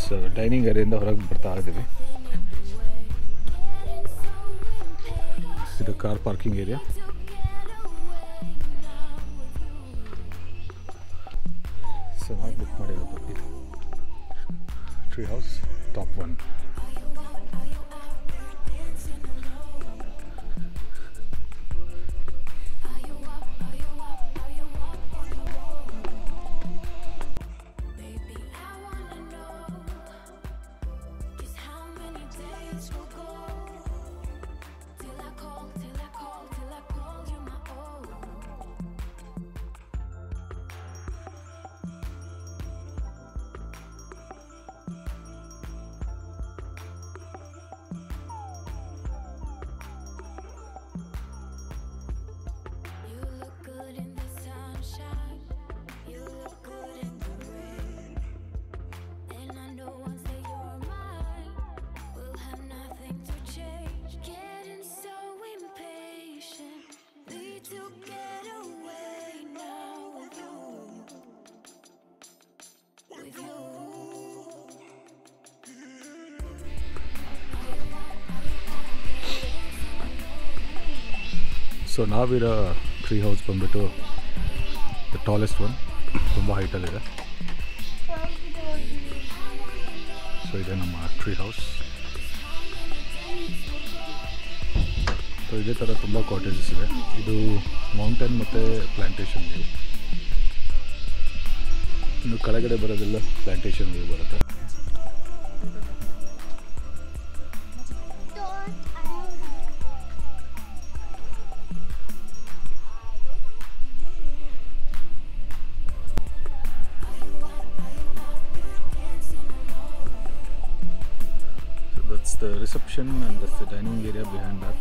So dining ಏರಿಯಿಂದ ಹೊರಗೆ ಬರ್ತಾ ಇದ್ದೀವಿ nothing in the way. Getting so impatient ಇದು car parking area Treehouse, top one. So ನಾವಿರೋ tree house ಬಂದುಬಿಟ್ಟು ದ ಟಾಲೆಸ್ಟ್ ಒನ್ ತುಂಬ ಹೈಟಲ್ಲಿದೆ ಸೊ ಇದೆ ನಮ್ಮ ಟ್ರೀ ಹೌಸ್ ಸೊ ಇದೇ ಥರ ತುಂಬ ಕಾಟೇಜಸ್ ಇದೆ ಇದು ಮೌಂಟೇನ್ ಮತ್ತು ಪ್ಲ್ಯಾಂಟೇಷನ್ ವ್ಯೂ ಇನ್ನು ಕೆಳಗಡೆ ಬರೋದೆಲ್ಲ ಪ್ಲ್ಯಾಂಟೇಷನ್ ವ್ಯೂ ಬರುತ್ತೆ reception and that's the dining area behind that.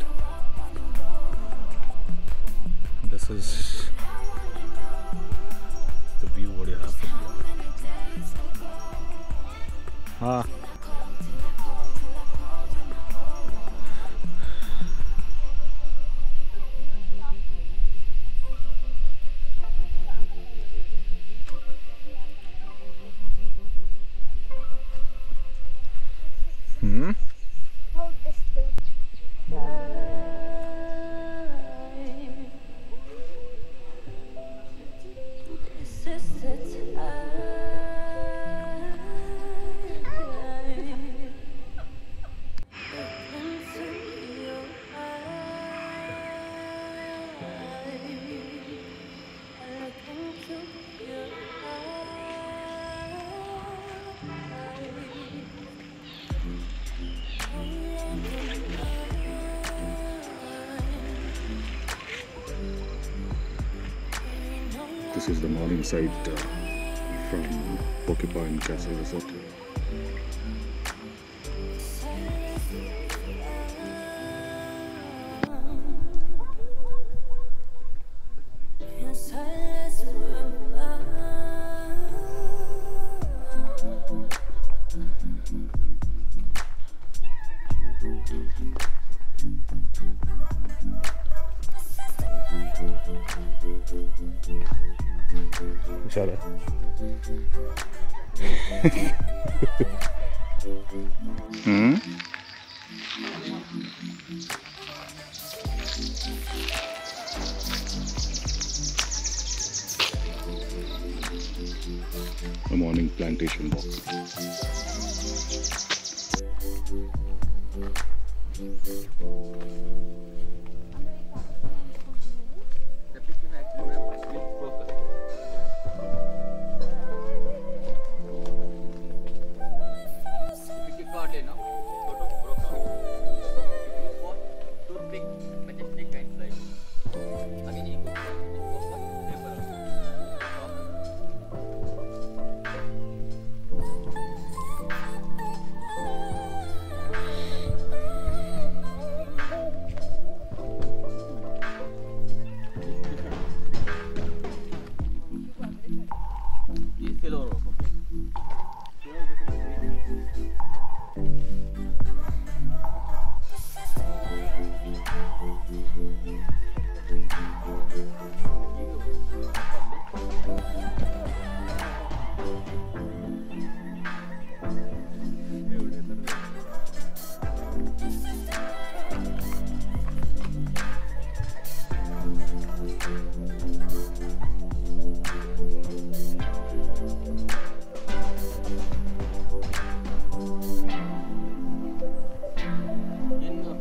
This is the view what you have from here. Ah. This is the morning sight uh, from Porcupine Castle Resort. Shut up. hmm? A morning plantation box.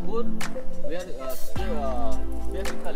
We are uh, a uh, Biasika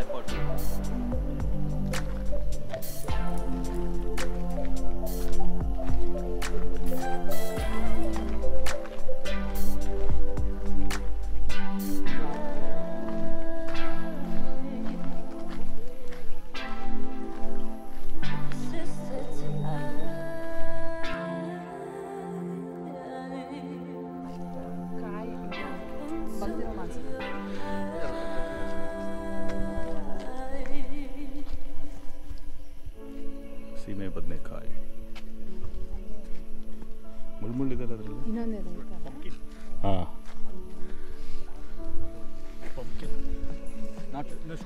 ಸೀಮೆ ಬದನೆಕಾಯಿ ಮುಳ್ಮುಳ್ಳಿದೆಲ್ಲ ಅದರಲ್ಲಿ ಇನ್ನೊಂದು ಹಾಂ Pumpkin. Not no